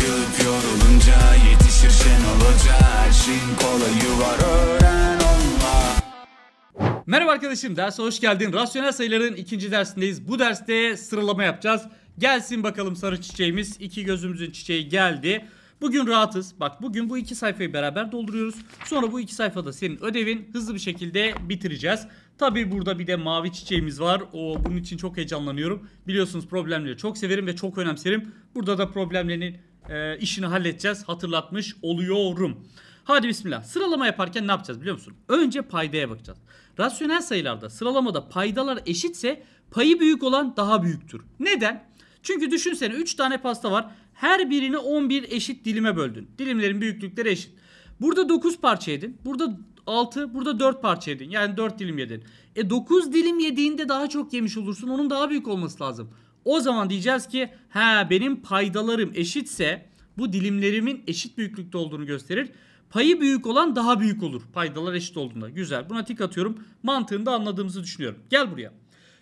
Sıkıp yorulunca yetişir Şenol Hoca Her şeyin kolayı öğren onunla Merhaba arkadaşım, derse hoş geldin. Rasyonel sayıların ikinci dersindeyiz. Bu derste sıralama yapacağız. Gelsin bakalım sarı çiçeğimiz. İki gözümüzün çiçeği geldi. Bugün rahatız. Bak bugün bu iki sayfayı beraber dolduruyoruz. Sonra bu iki sayfada senin ödevin hızlı bir şekilde bitireceğiz. Tabi burada bir de mavi çiçeğimiz var. O bunun için çok heyecanlanıyorum. Biliyorsunuz problemleri çok severim ve çok önemserim. Burada da problemlerin e, işini halledeceğiz. Hatırlatmış oluyorum. Hadi bismillah. Sıralama yaparken ne yapacağız biliyor musun? Önce paydaya bakacağız. Rasyonel sayılarda sıralamada paydalar eşitse payı büyük olan daha büyüktür. Neden? Çünkü düşünsene 3 tane pasta var. Her birini 11 eşit dilime böldün. Dilimlerin büyüklükleri eşit. Burada 9 parça yedin. Burada 6, burada 4 parça yedin. Yani 4 dilim yedin. E 9 dilim yediğinde daha çok yemiş olursun. Onun daha büyük olması lazım. O zaman diyeceğiz ki ha benim paydalarım eşitse bu dilimlerimin eşit büyüklükte olduğunu gösterir. Payı büyük olan daha büyük olur. Paydalar eşit olduğunda. Güzel. Buna tik atıyorum. Mantığını da anladığımızı düşünüyorum. Gel buraya.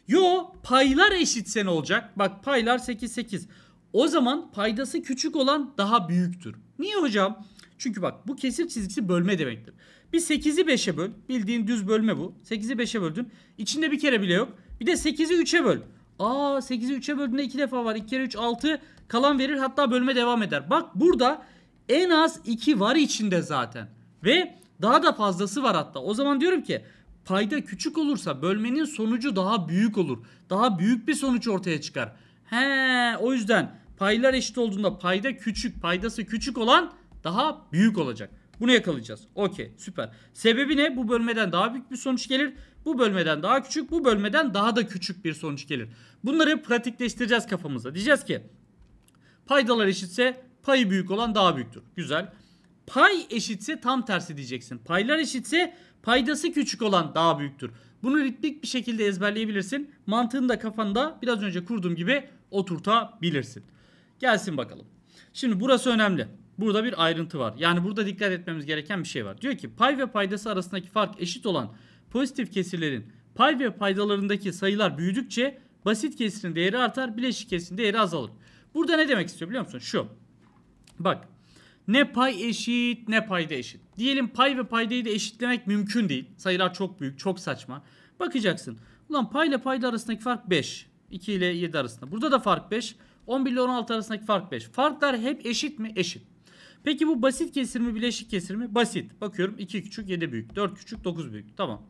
Yo paylar eşitse ne olacak? Bak paylar 8 8. O zaman paydası küçük olan daha büyüktür. Niye hocam? Çünkü bak bu kesir çizgisi bölme demektir. Bir 8'i 5'e böl. Bildiğin düz bölme bu. 8'i 5'e böldün. İçinde bir kere bile yok. Bir de 8'i 3'e böl. Aa 8'i 3'e böldüğünde 2 defa var. 2 kere 3 6 kalan verir hatta bölme devam eder. Bak burada en az 2 var içinde zaten. Ve daha da fazlası var hatta. O zaman diyorum ki payda küçük olursa bölmenin sonucu daha büyük olur. Daha büyük bir sonuç ortaya çıkar. He o yüzden paylar eşit olduğunda payda küçük, paydası küçük olan daha büyük olacak. Bunu yakalayacağız. Okey süper. Sebebi ne? Bu bölmeden daha büyük bir sonuç gelir. Bu bölmeden daha küçük, bu bölmeden daha da küçük bir sonuç gelir. Bunları pratikleştireceğiz kafamızda. Diyeceğiz ki paydalar eşitse payı büyük olan daha büyüktür. Güzel. Pay eşitse tam tersi diyeceksin. Paylar eşitse paydası küçük olan daha büyüktür. Bunu ritmik bir şekilde ezberleyebilirsin. Mantığını da kafanda biraz önce kurduğum gibi oturtabilirsin. Gelsin bakalım. Şimdi burası önemli. Burada bir ayrıntı var. Yani burada dikkat etmemiz gereken bir şey var. Diyor ki pay ve paydası arasındaki fark eşit olan pozitif kesirlerin pay ve paydalarındaki sayılar büyüdükçe basit kesirin değeri artar, bileşik kesirin değeri azalır. Burada ne demek istiyor biliyor musun? Şu. Bak. Ne pay eşit ne payda eşit. Diyelim pay ve paydayı da eşitlemek mümkün değil. Sayılar çok büyük, çok saçma. Bakacaksın. Ulan pay ile payda arasındaki fark 5. 2 ile 7 arasında. Burada da fark 5. 11 ile 16 arasındaki fark 5. Farklar hep eşit mi? Eşit. Peki bu basit kesir mi bileşik kesir mi? Basit. Bakıyorum 2 küçük 7 büyük. 4 küçük 9 büyük. Tamam.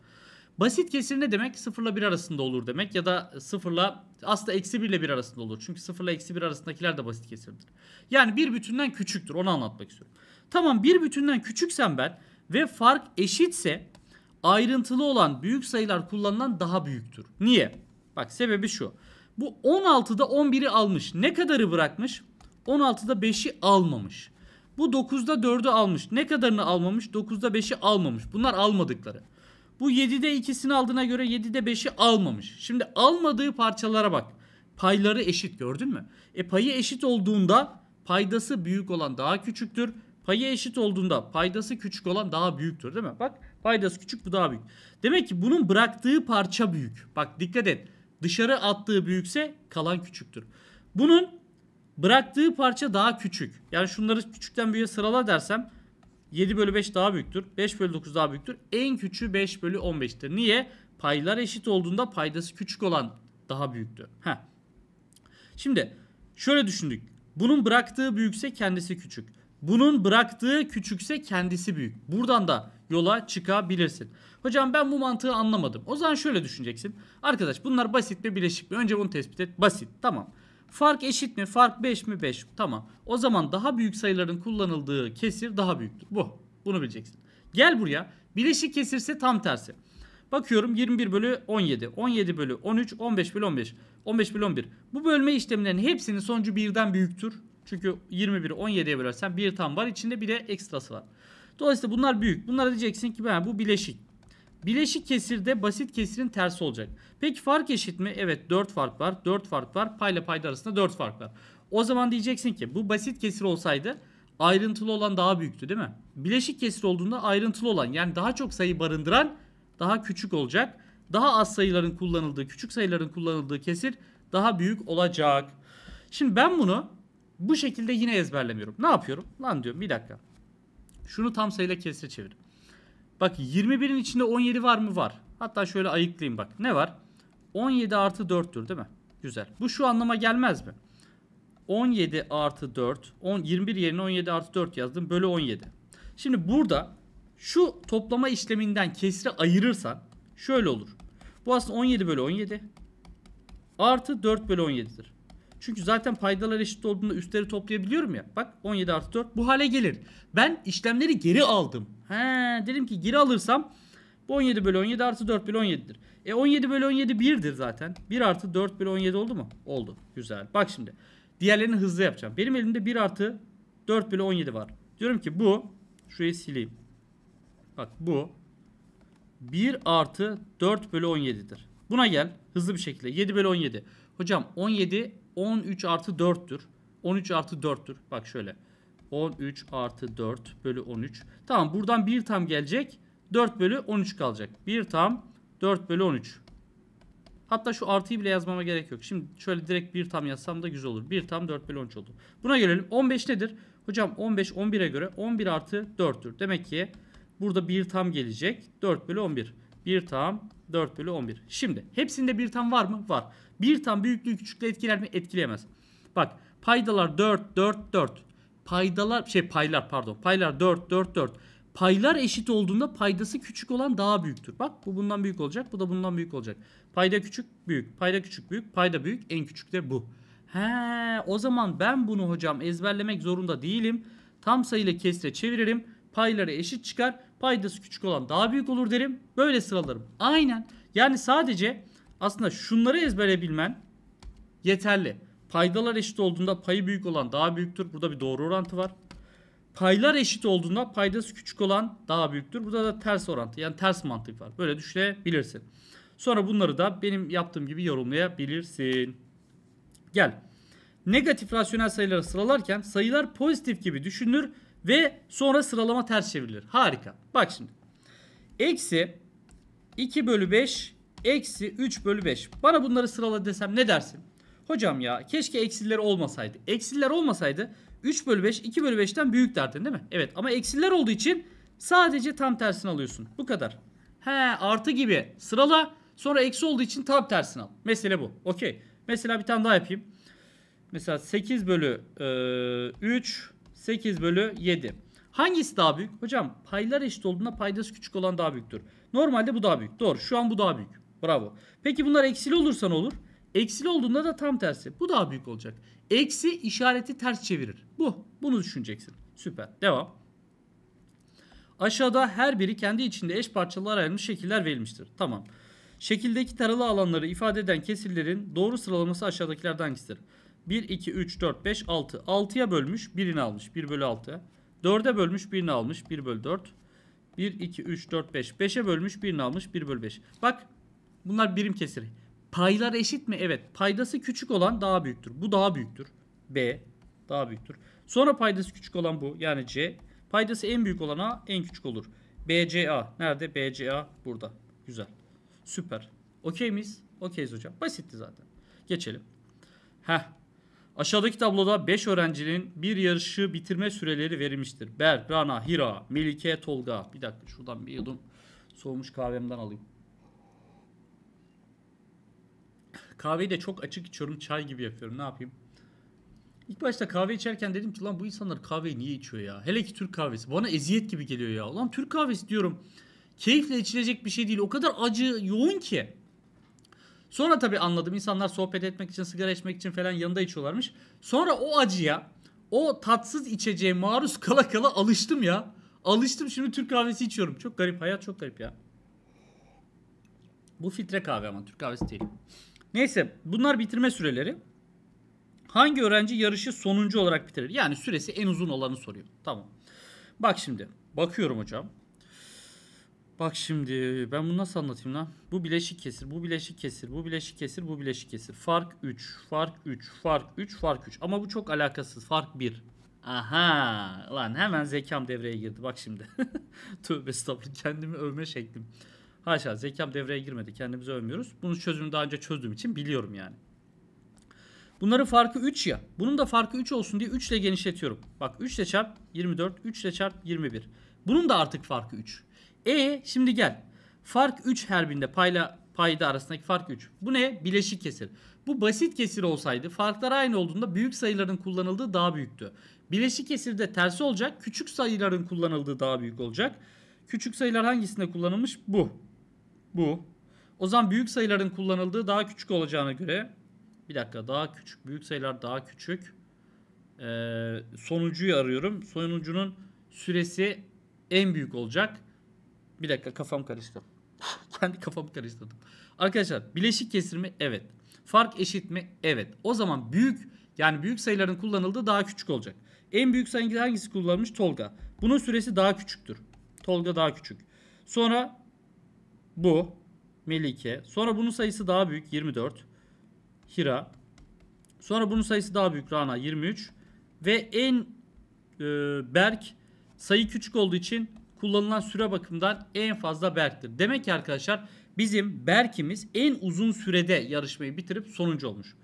Basit kesir ne demek? 0 ile 1 arasında olur demek. Ya da 0 ile aslında eksi 1 ile 1 arasında olur. Çünkü 0 ile eksi 1 arasındakiler de basit kesirdir. Yani bir bütünden küçüktür. Onu anlatmak istiyorum. Tamam bir bütünden küçüksem ben ve fark eşitse ayrıntılı olan büyük sayılar kullanılan daha büyüktür. Niye? Bak sebebi şu. Bu 16'da 11'i almış. Ne kadarı bırakmış? 16'da 5'i almamış. Bu 9'da 4'ü almış. Ne kadarını almamış? 9'da 5'i almamış. Bunlar almadıkları. Bu 7'de ikisini aldığına göre 7'de 5'i almamış. Şimdi almadığı parçalara bak. Payları eşit gördün mü? E payı eşit olduğunda paydası büyük olan daha küçüktür. Payı eşit olduğunda paydası küçük olan daha büyüktür değil mi? Bak paydası küçük bu daha büyük. Demek ki bunun bıraktığı parça büyük. Bak dikkat et. Dışarı attığı büyükse kalan küçüktür. Bunun bıraktığı parça daha küçük. Yani şunları küçükten büyüğe sırala dersem 7 bölü 5 daha büyüktür. 5 bölü 9 daha büyüktür. En küçüğü 5 bölü 15'tir. Niye? Paylar eşit olduğunda paydası küçük olan daha büyüktür. Heh. Şimdi şöyle düşündük. Bunun bıraktığı büyükse kendisi küçük. Bunun bıraktığı küçükse kendisi büyük. Buradan da yola çıkabilirsin. Hocam ben bu mantığı anlamadım. O zaman şöyle düşüneceksin. Arkadaş bunlar basit mi bileşik mi? Önce bunu tespit et. Basit. Tamam. Fark eşit mi? Fark 5 mi? 5. Tamam. O zaman daha büyük sayıların kullanıldığı kesir daha büyüktür. Bu. Bunu bileceksin. Gel buraya. Bileşik kesirse tam tersi. Bakıyorum 21 bölü 17. 17 bölü 13. 15 bölü 15. 15 bölü 11. Bu bölme işlemlerinin hepsinin sonucu birden büyüktür. Çünkü 21'i 17'ye bölersen bir tam var. içinde bir de ekstrası var. Dolayısıyla bunlar büyük. Bunlara diyeceksin ki ben bu bileşik. Bileşik kesirde basit kesirin tersi olacak. Peki fark eşit mi? Evet 4 fark var. 4 fark var. Payla payda arasında 4 fark var. O zaman diyeceksin ki bu basit kesir olsaydı ayrıntılı olan daha büyüktü değil mi? Bileşik kesir olduğunda ayrıntılı olan yani daha çok sayı barındıran daha küçük olacak. Daha az sayıların kullanıldığı, küçük sayıların kullanıldığı kesir daha büyük olacak. Şimdi ben bunu Bu şekilde yine ezberlemiyorum. Ne yapıyorum? Lan diyorum bir dakika. Şunu tam sayıyla kesre çevir. Bak 21'in içinde 17 var mı? Var. Hatta şöyle ayıklayayım bak. Ne var? 17 artı 4'tür değil mi? Güzel. Bu şu anlama gelmez mi? 17 artı 4. 10, 21 yerine 17 artı 4 yazdım. Bölü 17. Şimdi burada şu toplama işleminden kesri ayırırsan şöyle olur. Bu aslında 17 bölü 17 artı 4 bölü 17'dir. Çünkü zaten paydalar eşit olduğunda üstleri toplayabiliyorum ya. Bak 17 artı 4 bu hale gelir. Ben işlemleri geri aldım. He, dedim ki geri alırsam bu 17 bölü 17 artı 4 bölü 17'dir. E 17 bölü 17 1'dir zaten. 1 artı 4 bölü 17 oldu mu? Oldu. Güzel. Bak şimdi. Diğerlerini hızlı yapacağım. Benim elimde 1 artı 4 bölü 17 var. Diyorum ki bu. Şurayı sileyim. Bak bu. 1 artı 4 bölü 17'dir. Buna gel. Hızlı bir şekilde. 7 bölü 17. Hocam 17 13 artı 4'tür. 13 artı 4'tür. Bak şöyle. 13 artı 4 bölü 13. Tamam buradan 1 tam gelecek. 4 bölü 13 kalacak. 1 tam 4 bölü 13. Hatta şu artıyı bile yazmama gerek yok. Şimdi şöyle direkt 1 tam yazsam da güzel olur. 1 tam 4 bölü 13 oldu. Buna gelelim. 15 nedir? Hocam 15 11'e göre 11 artı 4'tür. Demek ki burada 1 tam gelecek. 4 bölü 11. 1 tam 4 bölü 11. Şimdi hepsinde 1 tam var mı? Var. 1 tam büyüklüğü küçüklüğü etkiler mi? Etkileyemez. Bak paydalar 4 4 4. Paydalar şey paylar pardon. Paylar 4 4 4. Paylar eşit olduğunda paydası küçük olan daha büyüktür. Bak bu bundan büyük olacak. Bu da bundan büyük olacak. Payda küçük büyük. Payda küçük büyük. Payda büyük. En küçük de bu. He o zaman ben bunu hocam ezberlemek zorunda değilim. Tam sayıyla kesre çeviririm. Payları eşit çıkar. Paydası küçük olan daha büyük olur derim. Böyle sıralarım. Aynen. Yani sadece aslında şunları ezberebilmen yeterli. Paydalar eşit olduğunda payı büyük olan daha büyüktür. Burada bir doğru orantı var. Paylar eşit olduğunda paydası küçük olan daha büyüktür. Burada da ters orantı yani ters mantık var. Böyle düşünebilirsin. Sonra bunları da benim yaptığım gibi yorumlayabilirsin. Gel. Negatif rasyonel sayıları sıralarken sayılar pozitif gibi düşünülür ve sonra sıralama ters çevrilir. Harika. Bak şimdi. Eksi 2 bölü 5 eksi 3 bölü 5. Bana bunları sırala desem ne dersin? Hocam ya keşke eksileri olmasaydı. Eksiler olmasaydı 3 bölü 5 2 bölü 5'ten büyük derdin değil mi? Evet ama eksiler olduğu için sadece tam tersini alıyorsun. Bu kadar. He artı gibi sırala sonra eksi olduğu için tam tersini al. Mesele bu. Okey. Mesela bir tane daha yapayım. Mesela 8 bölü e, 3 8 bölü 7. Hangisi daha büyük? Hocam paylar eşit olduğunda paydası küçük olan daha büyüktür. Normalde bu daha büyük. Doğru. Şu an bu daha büyük. Bravo. Peki bunlar eksili olursa ne olur? Eksili olduğunda da tam tersi. Bu daha büyük olacak. Eksi işareti ters çevirir. Bu. Bunu düşüneceksin. Süper. Devam. Aşağıda her biri kendi içinde eş parçalara ayrılmış şekiller verilmiştir. Tamam. Şekildeki taralı alanları ifade eden kesirlerin doğru sıralaması aşağıdakilerden hangisidir? 1, 2, 3, 4, 5, 6. 6'ya bölmüş birini almış. 1 bölü 6. 4'e bölmüş birini almış. 1 bölü 4. 1, 2, 3, 4, 5. 5'e bölmüş birini almış. 1 bölü 5. Bak bunlar birim kesiri. Paylar eşit mi? Evet. Paydası küçük olan daha büyüktür. Bu daha büyüktür. B daha büyüktür. Sonra paydası küçük olan bu. Yani C. Paydası en büyük olan A en küçük olur. BCA. Nerede? BCA burada. Güzel. Süper. Okey miyiz? Okeyiz hocam. Basitti zaten. Geçelim. Heh. Aşağıdaki tabloda 5 öğrencinin bir yarışı bitirme süreleri verilmiştir. Berk, Rana, Hira, Melike, Tolga. Bir dakika şuradan bir yudum soğumuş kahvemden alayım. Kahveyi de çok açık içiyorum. Çay gibi yapıyorum. Ne yapayım? İlk başta kahve içerken dedim ki lan bu insanlar kahveyi niye içiyor ya? Hele ki Türk kahvesi. Bana eziyet gibi geliyor ya. Lan Türk kahvesi diyorum. Keyifle içilecek bir şey değil. O kadar acı, yoğun ki. Sonra tabii anladım. İnsanlar sohbet etmek için, sigara içmek için falan yanında içiyorlarmış. Sonra o acıya, o tatsız içeceğe maruz kala kala alıştım ya. Alıştım şimdi Türk kahvesi içiyorum. Çok garip. Hayat çok garip ya. Bu filtre kahve ama Türk kahvesi değil. Neyse bunlar bitirme süreleri. Hangi öğrenci yarışı sonuncu olarak bitirir? Yani süresi en uzun olanı soruyor. Tamam. Bak şimdi. Bakıyorum hocam. Bak şimdi ben bunu nasıl anlatayım lan? Bu bileşik kesir, bu bileşik kesir, bu bileşik kesir, bu bileşik kesir. Fark 3, fark 3, fark 3, fark 3. Ama bu çok alakasız. Fark 1. Aha lan hemen zekam devreye girdi bak şimdi. Tövbe estağfurullah kendimi övme şeklim. Haşa zekam devreye girmedi kendimizi övmüyoruz. Bunu çözümü daha önce çözdüğüm için biliyorum yani. Bunların farkı 3 ya. Bunun da farkı 3 olsun diye 3 ile genişletiyorum. Bak 3 ile çarp 24, 3 ile çarp 21. Bunun da artık farkı 3. E şimdi gel. Fark 3 her birinde payla payda arasındaki fark 3. Bu ne? Bileşik kesir. Bu basit kesir olsaydı farklar aynı olduğunda büyük sayıların kullanıldığı daha büyüktü. Bileşik kesirde tersi olacak. Küçük sayıların kullanıldığı daha büyük olacak. Küçük sayılar hangisinde kullanılmış? Bu. Bu. O zaman büyük sayıların kullanıldığı daha küçük olacağına göre bir dakika daha küçük. Büyük sayılar daha küçük. Ee, sonuncuyu arıyorum. Sonuncunun süresi en büyük olacak. Bir dakika kafam karıştı. Kendi kafamı karıştırdım. Arkadaşlar bileşik kesir mi? Evet. Fark eşit mi? Evet. O zaman büyük yani büyük sayıların kullanıldığı daha küçük olacak. En büyük sayı hangisi kullanılmış? Tolga. Bunun süresi daha küçüktür. Tolga daha küçük. Sonra bu Melike. Sonra bunun sayısı daha büyük 24. Hira. Sonra bunun sayısı daha büyük Rana 23. Ve en e, Berk sayı küçük olduğu için kullanılan süre bakımından en fazla Berk'tir. Demek ki arkadaşlar bizim Berk'imiz en uzun sürede yarışmayı bitirip sonuncu olmuş.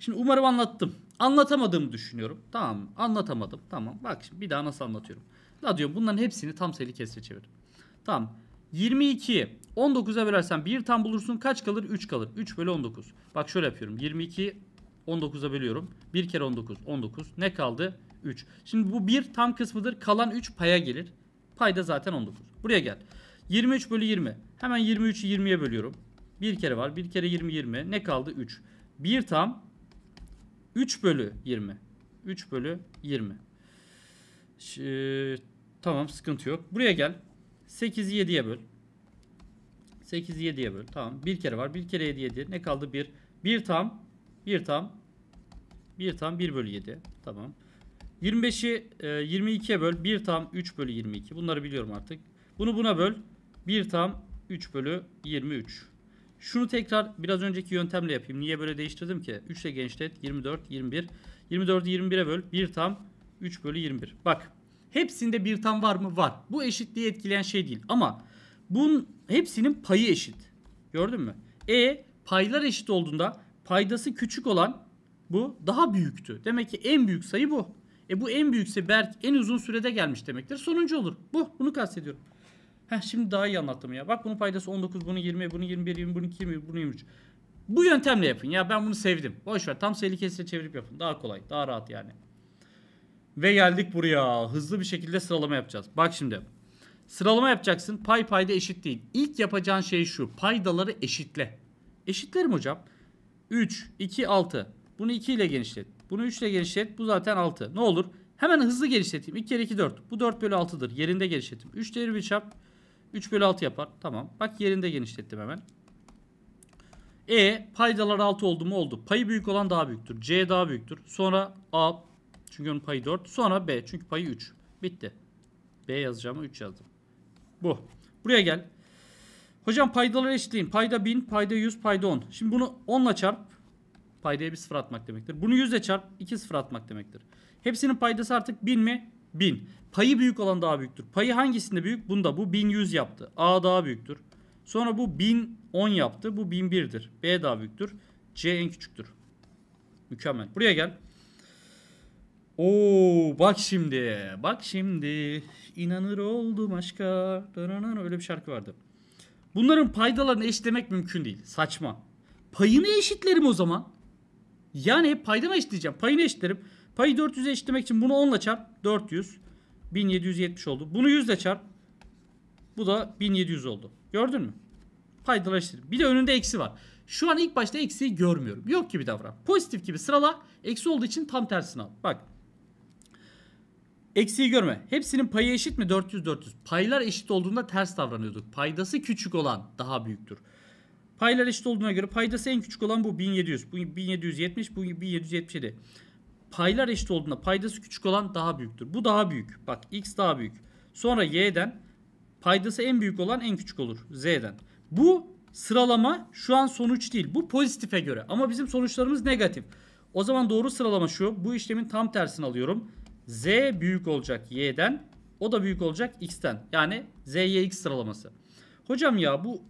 Şimdi umarım anlattım. Anlatamadığımı düşünüyorum. Tamam? Anlatamadım. Tamam. Bak şimdi bir daha nasıl anlatıyorum. La diyorum bunların hepsini tam sayılı kesre çevir. Tamam. 22'yi 19'a bölersen 1 tam bulursun. Kaç kalır? 3 kalır. 3 bölü 19. Bak şöyle yapıyorum. 22'yi 19'a bölüyorum. 1 kere 19. 19. Ne kaldı? 3. Şimdi bu 1 tam kısmıdır. Kalan 3 paya gelir. Payda zaten 19. Buraya gel. 23 bölü 20. Hemen 23'ü 20'ye bölüyorum. Bir kere var. 1 kere 20 20. Ne kaldı? 3. 1 tam 3 bölü 20. 3 bölü 20. Ş- tamam sıkıntı yok. Buraya gel. 8'i 7'ye böl. 8'i 7'ye böl. Tamam. Bir kere var. Bir kere 7 7. Ne kaldı? 1. 1 tam. 1 tam. 1 tam 1 bölü 7. Tamam. 25'i e, 22'ye böl. 1 tam 3 bölü 22. Bunları biliyorum artık. Bunu buna böl. 1 tam 3 bölü 23. Şunu tekrar biraz önceki yöntemle yapayım. Niye böyle değiştirdim ki? 3 ile genişlet. 24, 21. 24'ü 21'e böl. 1 tam 3 bölü 21. Bak. Hepsinde bir tam var mı? Var. Bu eşitliği etkileyen şey değil. Ama bunun hepsinin payı eşit. Gördün mü? E paylar eşit olduğunda paydası küçük olan bu daha büyüktü. Demek ki en büyük sayı bu. E bu en büyükse Berk en uzun sürede gelmiş demektir. Sonuncu olur. Bu. Bunu kastediyorum. Heh, şimdi daha iyi anlattım ya. Bak bunun paydası 19, bunun 20, bunun 21, 20, bunun 20, bunun 23. Bu yöntemle yapın ya. Ben bunu sevdim. Boş ver. Tam sayılı kesire çevirip yapın. Daha kolay. Daha rahat yani. Ve geldik buraya. Hızlı bir şekilde sıralama yapacağız. Bak şimdi. Sıralama yapacaksın. Pay payda eşit değil. İlk yapacağın şey şu. Paydaları eşitle. Eşitlerim hocam. 3, 2, 6. Bunu 2 ile genişlet. Bunu 3 ile genişlet. Bu zaten 6. Ne olur? Hemen hızlı genişleteyim. 2 kere 2 4. Bu 4 bölü 6'dır. Yerinde genişletim. 3 değeri bir çarp. 3 bölü 6 yapar. Tamam. Bak yerinde genişlettim hemen. E paydalar 6 oldu mu oldu. Payı büyük olan daha büyüktür. C daha büyüktür. Sonra A çünkü onun payı 4. Sonra B çünkü payı 3. Bitti. B yazacağımı 3 yazdım. Bu. Buraya gel. Hocam paydaları eşitleyin. Payda 1000, payda 100, payda 10. Şimdi bunu 10 ile çarp. Paydaya bir sıfır atmak demektir. Bunu 100 ile çarp. 2 sıfır atmak demektir. Hepsinin paydası artık 1000 mi? 1000. Payı büyük olan daha büyüktür. Payı hangisinde büyük? Bunda. Bu 1100 yaptı. A daha büyüktür. Sonra bu 1010 yaptı. Bu 1001'dir. B daha büyüktür. C en küçüktür. Mükemmel. Buraya gel. Oo bak şimdi. Bak şimdi. İnanır oldum aşka. Öyle bir şarkı vardı. Bunların paydalarını eşitlemek mümkün değil. Saçma. Payını eşitlerim o zaman. Yani hep paydamı eşitleyeceğim. Payını eşitlerim. Payı 400'e eşitlemek için bunu 10 ile çarp. 400. 1770 oldu. Bunu 100 ile çarp. Bu da 1700 oldu. Gördün mü? Paydalar eşitlerim. Bir de önünde eksi var. Şu an ilk başta eksiği görmüyorum. Yok gibi davran. Pozitif gibi sırala. Eksi olduğu için tam tersini al. Bak. Eksiği görme. Hepsinin payı eşit mi? 400 400. Paylar eşit olduğunda ters davranıyorduk. Paydası küçük olan daha büyüktür. Paylar eşit olduğuna göre paydası en küçük olan bu 1700. Bu 1770, bu 1777. Paylar eşit olduğunda paydası küçük olan daha büyüktür. Bu daha büyük. Bak x daha büyük. Sonra y'den paydası en büyük olan en küçük olur. z'den. Bu sıralama şu an sonuç değil. Bu pozitife göre. Ama bizim sonuçlarımız negatif. O zaman doğru sıralama şu. Bu işlemin tam tersini alıyorum. Z büyük olacak y'den. O da büyük olacak x'ten. Yani z, y, x sıralaması. Hocam ya bu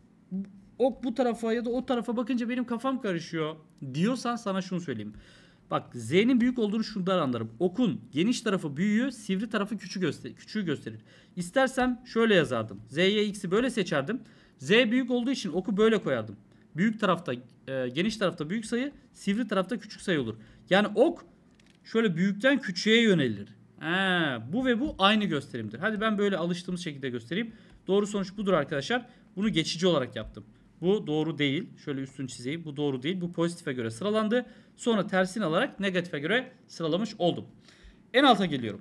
ok bu tarafa ya da o tarafa bakınca benim kafam karışıyor diyorsan sana şunu söyleyeyim. Bak Z'nin büyük olduğunu şundan anlarım. Okun geniş tarafı büyüğü, sivri tarafı küçük göster küçüğü gösterir. İstersem şöyle yazardım. Z'ye x'i böyle seçerdim. Z büyük olduğu için oku böyle koyardım. Büyük tarafta e, geniş tarafta büyük sayı, sivri tarafta küçük sayı olur. Yani ok şöyle büyükten küçüğe yönelir. Ha, bu ve bu aynı gösterimdir. Hadi ben böyle alıştığımız şekilde göstereyim. Doğru sonuç budur arkadaşlar. Bunu geçici olarak yaptım. Bu doğru değil. Şöyle üstünü çizeyim. Bu doğru değil. Bu pozitife göre sıralandı. Sonra tersini alarak negatife göre sıralamış oldum. En alta geliyorum.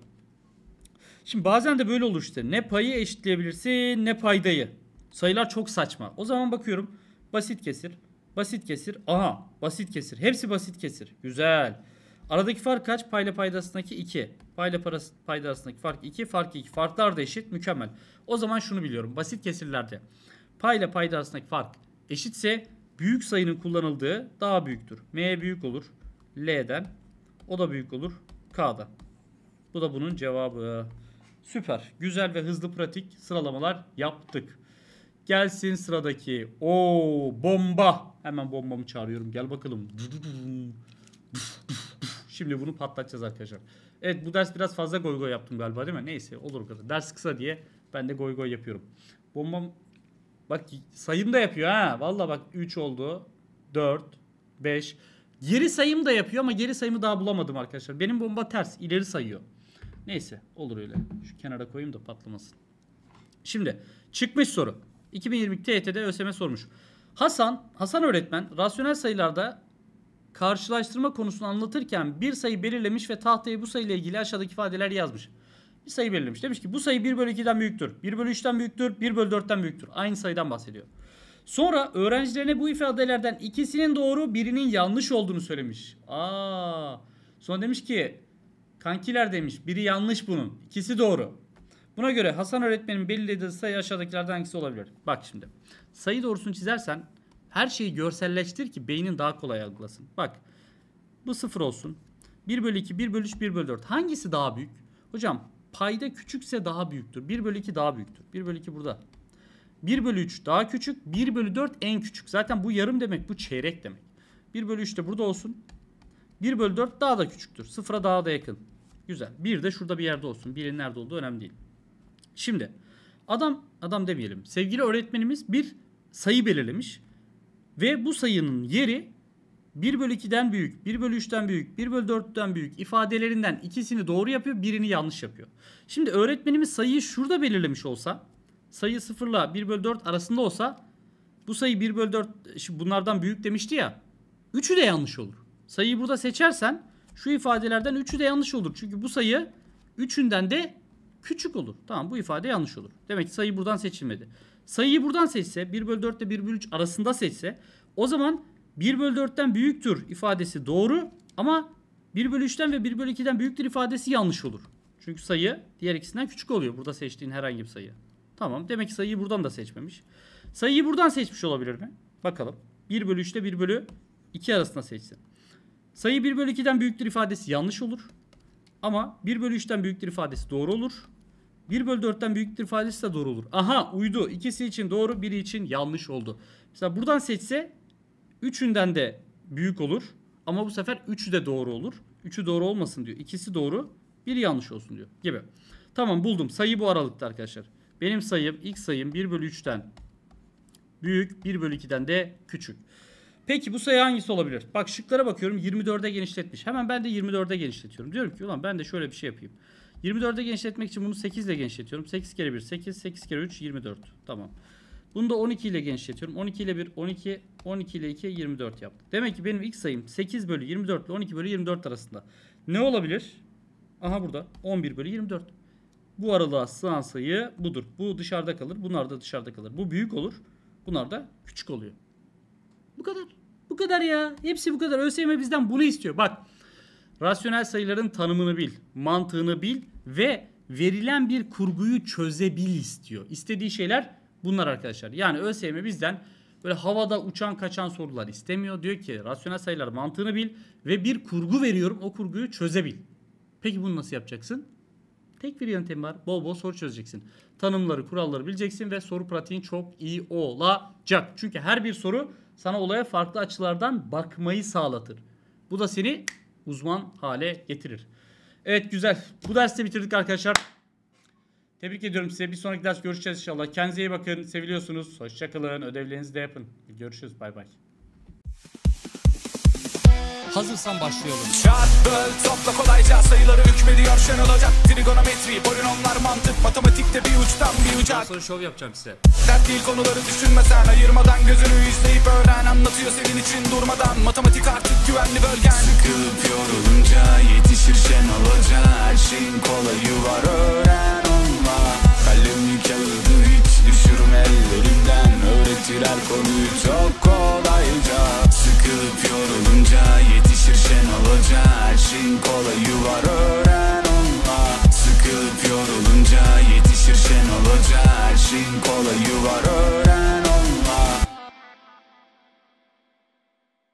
Şimdi bazen de böyle olur işte. Ne payı eşitleyebilirsin ne paydayı. Sayılar çok saçma. O zaman bakıyorum. Basit kesir. Basit kesir. Aha basit kesir. Hepsi basit kesir. Güzel. Aradaki fark kaç? Payla payda arasındaki 2. Payla parası, payda fark 2. Fark 2. Farklar da eşit. Mükemmel. O zaman şunu biliyorum. Basit kesirlerde payla payda arasındaki fark eşitse büyük sayının kullanıldığı daha büyüktür. M büyük olur. L'den. O da büyük olur. K'dan. Bu da bunun cevabı. Süper. Güzel ve hızlı pratik sıralamalar yaptık. Gelsin sıradaki. O bomba. Hemen bombamı çağırıyorum. Gel bakalım. Şimdi bunu patlatacağız arkadaşlar. Evet bu ders biraz fazla goy goy yaptım galiba değil mi? Neyse olur kadar. Ders kısa diye ben de goy goy yapıyorum. Bombam bak sayım da yapıyor ha. Valla bak 3 oldu. 4 5 Geri sayım da yapıyor ama geri sayımı daha bulamadım arkadaşlar. Benim bomba ters. ileri sayıyor. Neyse olur öyle. Şu kenara koyayım da patlamasın. Şimdi çıkmış soru. 2022 TYT'de ÖSYM sormuş. Hasan, Hasan öğretmen rasyonel sayılarda karşılaştırma konusunu anlatırken bir sayı belirlemiş ve tahtaya bu sayıyla ilgili aşağıdaki ifadeler yazmış. Bir sayı belirlemiş. Demiş ki bu sayı 1 bölü 2'den büyüktür. 1 bölü 3'ten büyüktür. 1 bölü 4'ten büyüktür. Aynı sayıdan bahsediyor. Sonra öğrencilerine bu ifadelerden ikisinin doğru birinin yanlış olduğunu söylemiş. Aa. Sonra demiş ki kankiler demiş biri yanlış bunun. İkisi doğru. Buna göre Hasan öğretmenin belirlediği sayı aşağıdakilerden hangisi olabilir? Bak şimdi. Sayı doğrusunu çizersen her şeyi görselleştir ki beynin daha kolay algılasın. Bak bu sıfır olsun. 1 bölü 2, 1 bölü 3, 1 bölü 4. Hangisi daha büyük? Hocam payda küçükse daha büyüktür. 1 bölü 2 daha büyüktür. 1 bölü 2 burada. 1 bölü 3 daha küçük. 1 bölü 4 en küçük. Zaten bu yarım demek bu çeyrek demek. 1 bölü 3 de burada olsun. 1 bölü 4 daha da küçüktür. Sıfıra daha da yakın. Güzel. 1 de şurada bir yerde olsun. 1'in nerede olduğu önemli değil. Şimdi adam adam demeyelim. Sevgili öğretmenimiz bir sayı belirlemiş. Ve bu sayının yeri 1 bölü 2'den büyük, 1 bölü 3'ten büyük, 1 bölü 4'ten büyük ifadelerinden ikisini doğru yapıyor, birini yanlış yapıyor. Şimdi öğretmenimiz sayıyı şurada belirlemiş olsa, sayı 0 ile 1 bölü 4 arasında olsa, bu sayı 1 bölü 4 bunlardan büyük demişti ya, 3'ü de yanlış olur. Sayıyı burada seçersen şu ifadelerden 3'ü de yanlış olur. Çünkü bu sayı 3'ünden de küçük olur. Tamam bu ifade yanlış olur. Demek ki sayı buradan seçilmedi. Sayıyı buradan seçse 1 bölü 4 ile 1 bölü 3 arasında seçse o zaman 1 bölü 4'ten büyüktür ifadesi doğru ama 1 bölü 3'ten ve 1 bölü 2'den büyüktür ifadesi yanlış olur. Çünkü sayı diğer ikisinden küçük oluyor burada seçtiğin herhangi bir sayı. Tamam demek ki sayıyı buradan da seçmemiş. Sayıyı buradan seçmiş olabilir mi? Bakalım. 1 bölü 3 ile 1 bölü 2 arasında seçsin. Sayı 1 bölü 2'den büyüktür ifadesi yanlış olur. Ama 1 bölü 3'ten büyüktür ifadesi doğru olur. 1 bölü 4'ten büyüktür ifadesi de doğru olur. Aha uydu. İkisi için doğru biri için yanlış oldu. Mesela buradan seçse 3'ünden de büyük olur. Ama bu sefer 3'ü de doğru olur. 3'ü doğru olmasın diyor. İkisi doğru biri yanlış olsun diyor gibi. Tamam buldum. Sayı bu aralıkta arkadaşlar. Benim sayım ilk sayım 1 bölü 3'ten büyük 1 bölü 2'den de küçük. Peki bu sayı hangisi olabilir? Bak şıklara bakıyorum 24'e genişletmiş. Hemen ben de 24'e genişletiyorum. Diyorum ki ulan ben de şöyle bir şey yapayım. 24'e genişletmek için bunu 8 ile genişletiyorum. 8 kere 1 8, 8 kere 3 24. Tamam. Bunu da 12 ile genişletiyorum. 12 ile 1 12, 12 ile 2 24 yaptı. Demek ki benim ilk sayım 8 bölü 24 ile 12 bölü 24 arasında. Ne olabilir? Aha burada 11 bölü 24. Bu aralığa sığan sayı budur. Bu dışarıda kalır. Bunlar da dışarıda kalır. Bu büyük olur. Bunlar da küçük oluyor. Bu kadar. Bu kadar ya. Hepsi bu kadar. ÖSYM bizden bunu istiyor. Bak. Rasyonel sayıların tanımını bil, mantığını bil ve verilen bir kurguyu çözebil istiyor. İstediği şeyler bunlar arkadaşlar. Yani ÖSYM bizden böyle havada uçan kaçan sorular istemiyor. Diyor ki rasyonel sayılar mantığını bil ve bir kurgu veriyorum o kurguyu çözebil. Peki bunu nasıl yapacaksın? Tek bir yöntem var. Bol bol soru çözeceksin. Tanımları, kuralları bileceksin ve soru pratiğin çok iyi olacak. Çünkü her bir soru sana olaya farklı açılardan bakmayı sağlatır. Bu da seni uzman hale getirir. Evet güzel. Bu dersi de bitirdik arkadaşlar. Tebrik ediyorum size. Bir sonraki ders görüşeceğiz inşallah. Kendinize iyi bakın. Seviliyorsunuz. Hoşçakalın. Ödevlerinizi de yapın. Görüşürüz. Bay bay. Hazırsan başlayalım. Çarp böl topla kolayca sayıları hükmediyor Şenol Hoca Trigonometri, polinomlar, mantık, matematikte bir uçtan bir Daha ucak sonra şov yapacağım size. Dert değil konuları düşünmesen Ayırmadan gözünü izleyip öğren Anlatıyor senin için durmadan Matematik artık güvenli bölgen Sıkılıp yorulunca yetişir Şenol Hoca Her şeyin kolayı var öğren onunla Kalemi kağıdı hiç düşürme ellerinden Öğretir her konuyu çok kolayca. Sıkılıp yorulunca yetişir Şenol Hoca Her şeyin kolayı var öğren onunla. Sıkılıp yorulunca yetişir Şenol Hoca Her şeyin kolayı var öğren